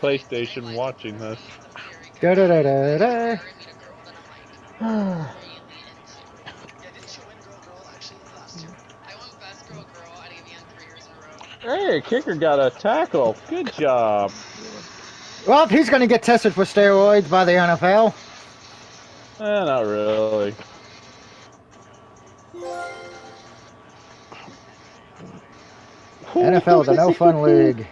PlayStation watching this. Da da da da da. Hey, kicker got a tackle. Good job. Well, he's going to get tested for steroids by the NFL. Eh, not really. NFL is a no fun league.